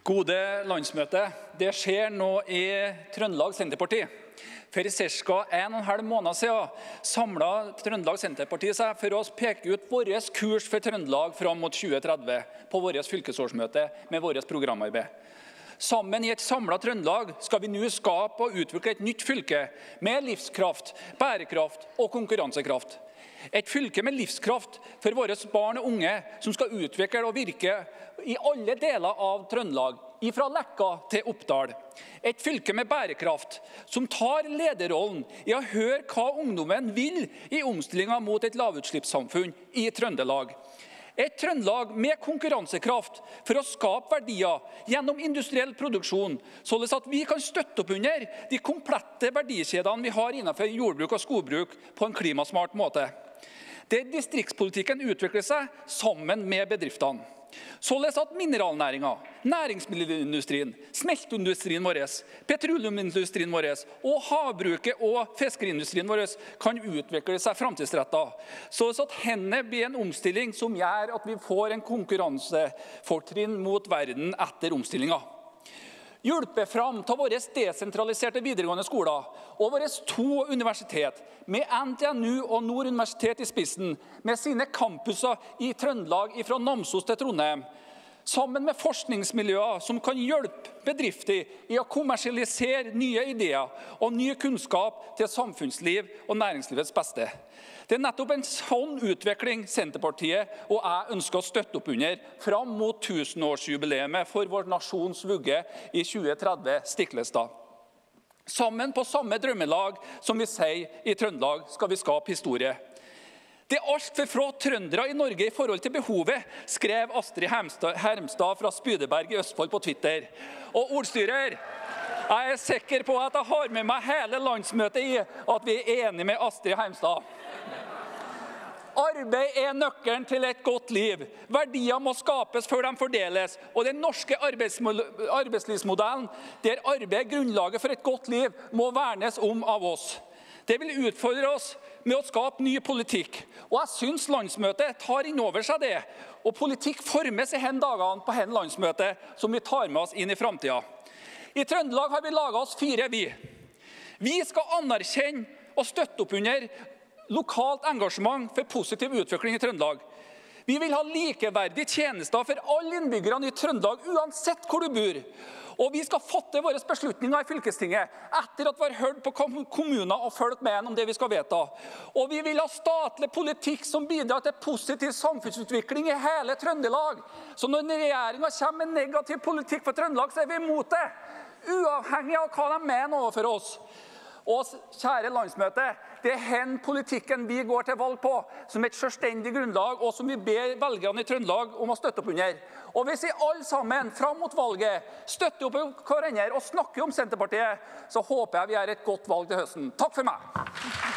Gode landsmøte. Det skjer nå i Trøndelag Senterparti. For ca. en og en halv måned siden samla Trøndelag Senterparti seg for å peke ut vår kurs for Trøndelag fram mot 2030 på vårt fylkesårsmøte med vårt programarbeid. Sammen i et samla Trøndelag skal vi nå skape og utvikle et nytt fylke med livskraft, bærekraft og konkurransekraft. Et fylke med livskraft for våre barn og unge, som skal utvikle og virke i alle deler av Trøndelag, fra Leka til Oppdal. Et fylke med bærekraft, som tar lederrollen i å høre hva ungdommen vil i omstillinga mot et lavutslippssamfunn i Trøndelag. Et Trøndelag med konkurransekraft for å skape verdier gjennom industriell produksjon, sånn at vi kan støtte opp under de komplette verdikjedene vi har innenfor jordbruk og skogbruk på en klimasmart måte. Der distriktspolitikken utvikler seg sammen med bedriftene. Således at mineralnæringa, næringsmiddelindustrien, smelteindustrien vår, petroleumsindustrien vår og havbruket og fiskeindustrien vår kan utvikle seg framtidsretta. Således at henne blir en omstilling som gjør at vi får en konkurransefortrinn mot verden etter omstillinga hjulpet fram av våre desentraliserte videregående skoler og våre to universitet, med NTNU og Nord universitet i spissen, med sine campuser i Trøndelag fra Namsos til Trondheim, sammen med forskningsmiljøer som kan hjelpe bedrifter i å kommersialisere nye ideer og ny kunnskap til samfunnsliv og næringslivets beste. Det er nettopp en sånn utvikling Senterpartiet og jeg ønsker å støtte opp under fram mot tusenårsjubileet for vår nasjons vugge i 2030 Stiklestad. Sammen på samme drømmelag som vi sier i Trøndelag, skal vi skape historie. Det er altfor få trøndere i Norge i forhold til behovet, skrev Astrid Hermstad fra Spydeberg i Østfold på Twitter. Og ordstyrer, jeg er sikker på at jeg har med meg hele landsmøtet i at vi er enige med Astrid Hermstad. Arbeid er nøkkelen til et godt liv. Verdier må skapes før de fordeles. Og Den norske arbeidslivsmodellen, der arbeid er grunnlaget for et godt liv, må vernes om av oss. Det vil utfordre oss med å skape ny politikk. Og jeg syns landsmøtet tar inn over seg det. Og politikk formes i hen dagene på hen landsmøte, som vi tar med oss inn i framtida. I Trøndelag har vi laga oss fire vi. Vi skal anerkjenne og støtte opp under lokalt engasjement for positiv utvikling i Trøndelag. Vi vil ha likeverdige tjenester for alle innbyggerne i Trøndelag, uansett hvor du bor. Og vi skal fatte våre beslutninger i fylkestinget etter at vi har hørt på kommuner og folk med om det vi skal vedta. Og vi vil ha statlig politikk som bidrar til positiv samfunnsutvikling i hele Trøndelag. Så når regjeringa kommer med negativ politikk for Trøndelag, så er vi imot det. Uavhengig av hva de mener overfor oss. Og kjære landsmøte, det er hen politikken vi går til valg på, som et selvstendig grunnlag, og som vi ber velgerne i Trøndelag om å støtte opp under. Og Hvis vi alle sammen fram mot valget støtter opp hverandre og snakker om Senterpartiet, så håper jeg vi gjør et godt valg til høsten. Takk for meg.